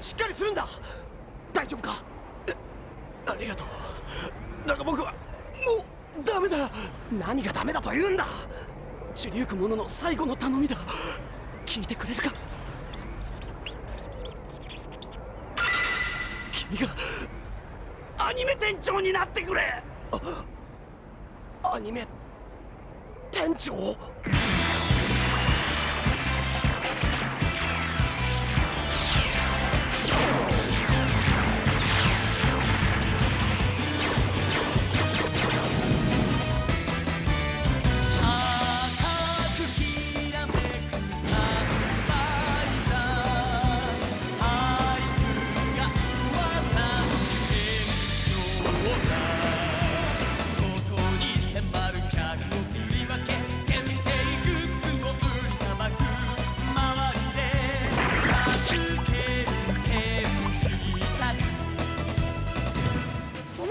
しっかりするんだ。大丈夫か？ありがとう。だが僕はもうダメだ。何がダメだと言うんだ？散りゆく者の最後の頼みだ。聞いてくれるか？君がアニメ店長になってくれ。アニメ店長？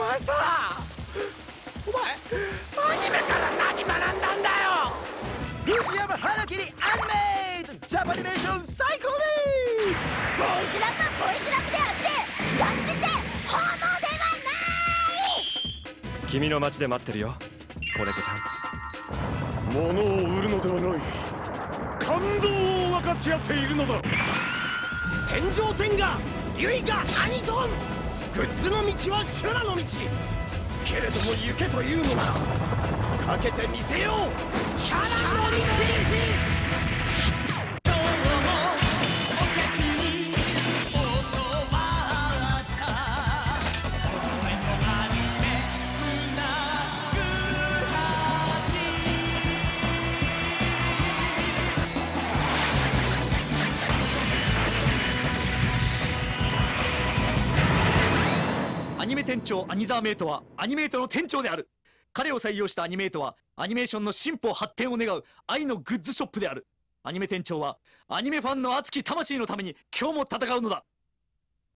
前さお前アニメから何学んだんだよ。藤山春樹にアニメートジャパニメーション最高ボーイズラップはボーイズラップであってガッツってホモではない。君の街で待ってるよ。子猫ちゃん。物を売るのではない。感動を分かち合っているのだ。天上天下唯我アニソングッズの道は修羅の道。けれども行けというのならかけてみせよう。キャラの道ニメ店長アニザーメイトはアニメイトの店長である。彼を採用したアニメイトはアニメーションの進歩発展を願う愛のグッズショップである。アニメ店長はアニメファンの熱き魂のために今日も戦うのだ。